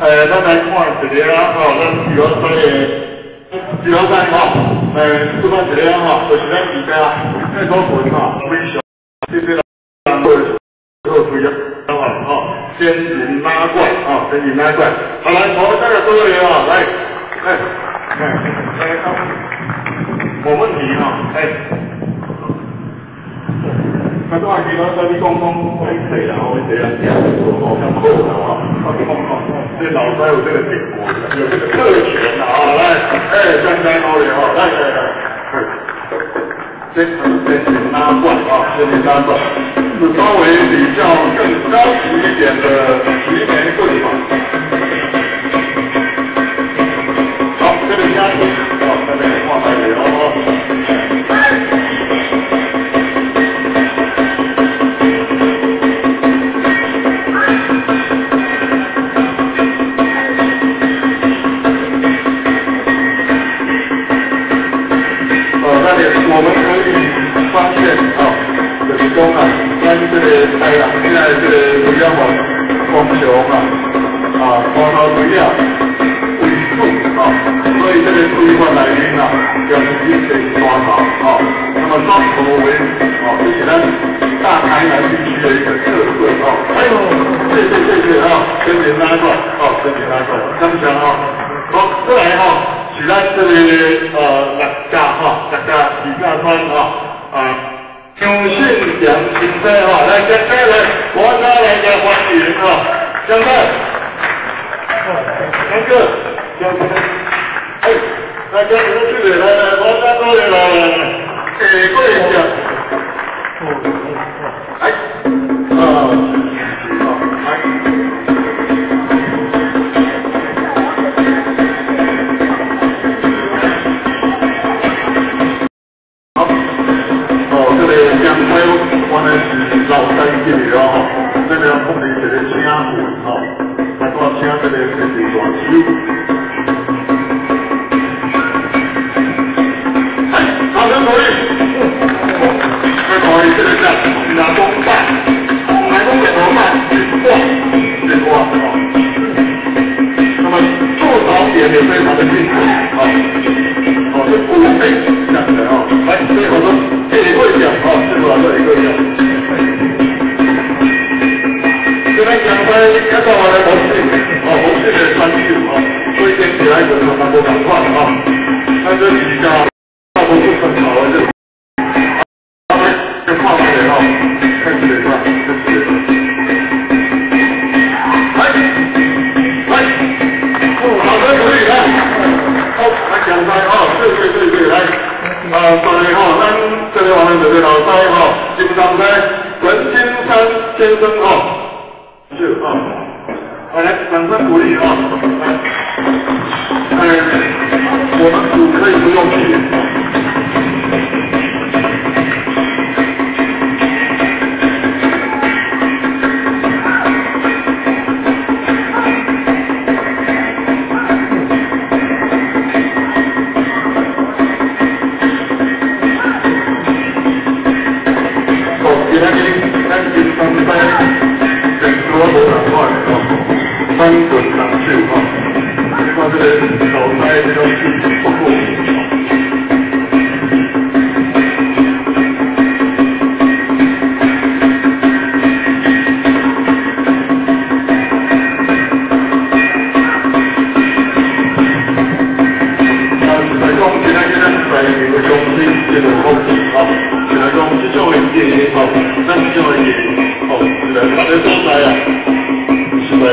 诶，咱来看一个啊，吼，咱比如说诶。比如说吼，诶，这个一个吼，就是咱自家那个文吼，非常这些人做做主要，吼，先引拉怪，吼，先引拉怪。好，来，我这个各位啊，来，哎，哎，来，没问题哈，哎。那多少钱呢？在你讲讲会谁啊？会谁啊？哦，像扣的啊， 这老师有这个点播，有这个特权啊！来，哎，三三高点啊！来来来，先先请拉冠啊，先请拉冠，是稍微比较更高级一点的提名对方。光球啊，啊，光头主要为主啊，所以这个规划来临啊，要一切抓好啊。那么双头为啊，这是咱大台南地区的一个特色啊。哎呦，谢谢谢谢啊，跟您拉过，啊，跟您拉过，感谢啊。好，再来哈。是咱这里呃六家哈，六家二家村啊啊，张信祥先生哈，来先生来，我再来个欢迎哈，dừng lên thấy chưa dừng ấy ra các những cái người ta có các cô là thì có thể Veneziano no, la classiata del Veneziano Avendo lì, e poi interessante, la tomba, ma non è normale, il buono, il buono. Ma tu non vieni prima del figlio, no, no, le pulpe, no, ma il secondo, e di quelli a forza, con la loro di quelli a forza. 这里我们这位老师哈，金上山文金山先生哈。是啊，好来，掌声鼓励啊！来，我们组可以不用去。 三分三十号，发生了。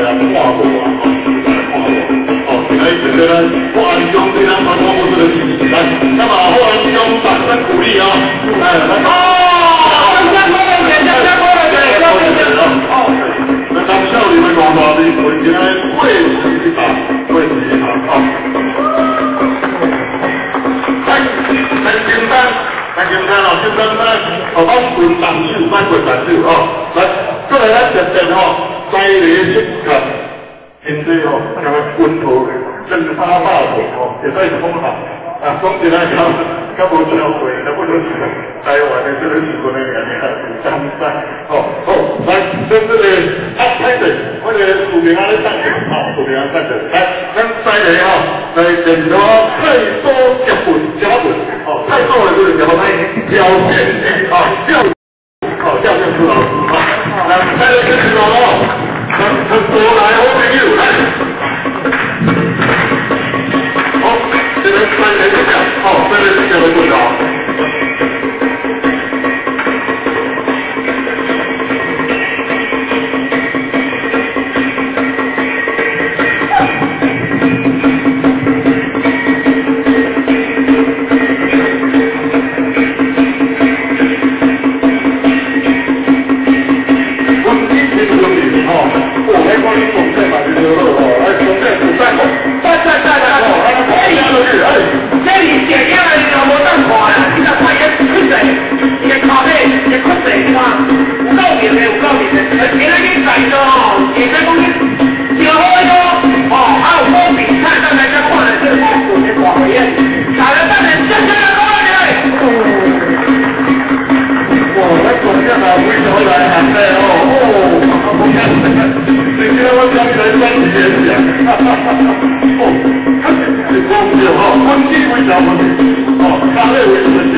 来看我，哦，来这个呢，我安中对咱传统武术的支持，来，那么后安中掌声鼓励啊，来来，哦，塞雷这个军队哦那个滚头甚至他爸的哦也算是封好啊封起来以后不要鬼能不能死还有我的这个英国的人也啊伤心哦哦来在这里安排的，我者土地上的战士好土地上战士来咱塞雷啊来等着哦太多结婚结婚，哦太多了这个时候他已经交啊掉好掉线出老师啊来塞雷这个时啊他盛国来。哦，他他他，我不知道，我不知道为什么，哦，他那为什？